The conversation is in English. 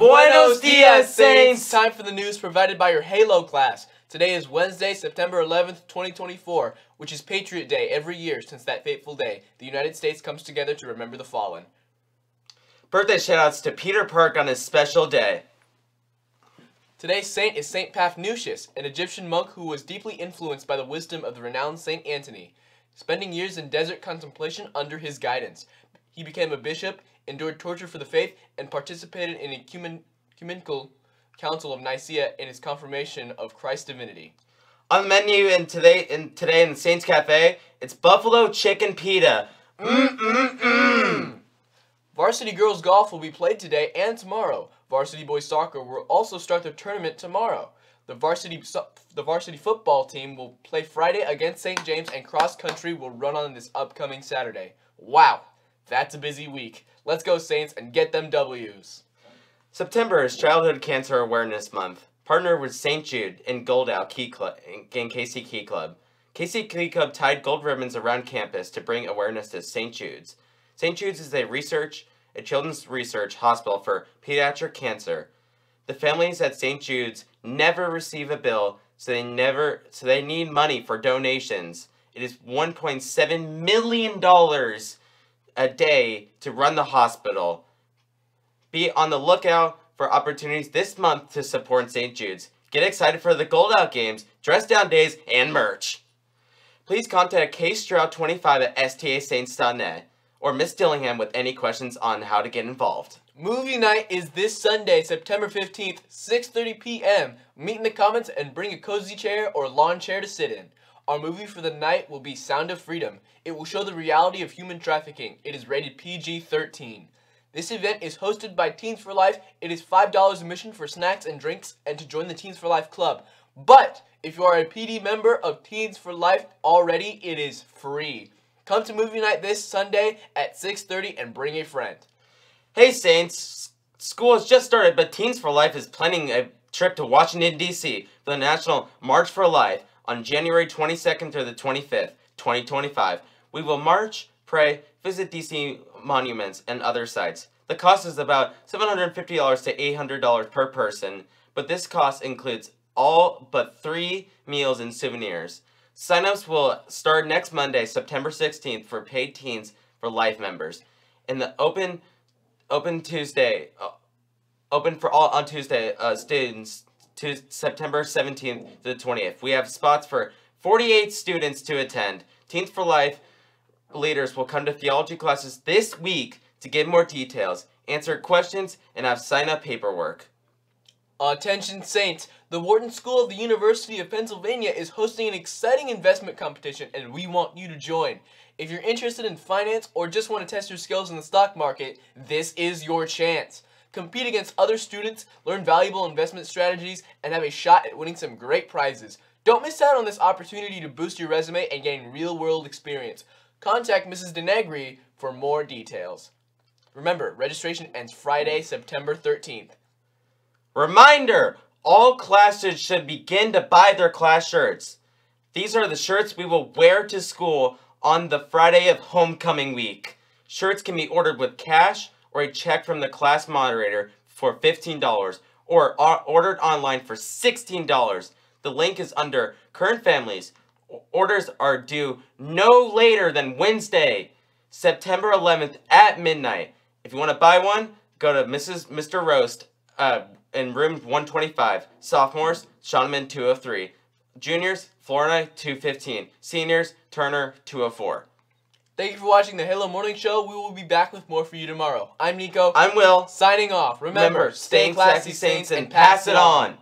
Buenos dias, Saints! Time for the news provided by your Halo class. Today is Wednesday, September 11th, 2024, which is Patriot Day every year since that fateful day. The United States comes together to remember the fallen. Birthday shoutouts to Peter Perk on his special day. Today's saint is Saint Paphnutius, an Egyptian monk who was deeply influenced by the wisdom of the renowned Saint Anthony, spending years in desert contemplation under his guidance. He became a bishop, endured torture for the faith, and participated in a ecumen- ecumenical council of Nicaea in his confirmation of Christ's divinity. On the menu in today in today in the Saints Cafe, it's buffalo chicken pita. Mmm mmm mmm. Varsity girls golf will be played today and tomorrow. Varsity boys soccer will also start their tournament tomorrow. The varsity the varsity football team will play Friday against St. James and cross country will run on this upcoming Saturday. Wow, that's a busy week. Let's go Saints and get them W's. September is Childhood Cancer Awareness Month. Partner with St. Jude in Goldow Key Club in KC Key Club. KC Key Club tied gold ribbons around campus to bring awareness to St. Jude's. St. Jude's is a research, a children's research hospital for pediatric cancer. The families at St. Jude's never receive a bill, so they never so they need money for donations. It is 1.7 million dollars a day to run the hospital. Be on the lookout for opportunities this month to support St. Jude's. Get excited for the Gold Out games, dress down days, and merch. Please contact kstroud25 at stasaints.net or Miss Dillingham with any questions on how to get involved. Movie night is this Sunday, September 15th, 6:30 p.m. Meet in the comments and bring a cozy chair or lawn chair to sit in. Our movie for the night will be Sound of Freedom. It will show the reality of human trafficking. It is rated PG-13. This event is hosted by Teens for Life. It is $5 admission for snacks and drinks and to join the Teens for Life club. But if you are a PD member of Teens for Life already, it is free. Come to movie night this Sunday at 6:30 and bring a friend. Hey Saints, school has just started, but Teens for Life is planning a trip to Washington, D.C. for the National March for Life on January 22nd through the 25th, 2025. We will march, pray, visit D.C. monuments, and other sites. The cost is about $750 to $800 per person, but this cost includes all but three meals and souvenirs. Signups will start next Monday, September 16th for paid Teens for Life members. And the open open Tuesday, uh, open for all on Tuesday uh, students to September 17th to the 20th. We have spots for 48 students to attend. Teens for Life leaders will come to theology classes this week to get more details, answer questions, and have sign up paperwork. Attention Saints! The Wharton School of the University of Pennsylvania is hosting an exciting investment competition and we want you to join. If you're interested in finance or just want to test your skills in the stock market, this is your chance. Compete against other students, learn valuable investment strategies, and have a shot at winning some great prizes. Don't miss out on this opportunity to boost your resume and gain real-world experience. Contact Mrs. Denegri for more details. Remember, registration ends Friday, September 13th. Reminder! All classes should begin to buy their class shirts. These are the shirts we will wear to school on the Friday of homecoming week. Shirts can be ordered with cash or a check from the class moderator for $15 or ordered online for $16. The link is under current families. Orders are due no later than Wednesday, September 11th at midnight. If you want to buy one, go to Mrs. Mr. Roast uh, in room 125. Sophomores, Shawneman 203. Juniors, Florida 215. Seniors, Turner 204. Thank you for watching the Halo Morning Show. We will be back with more for you tomorrow. I'm Nico. I'm Will. signing off. Remember, Remember, stay classy, Saints, and pass it on.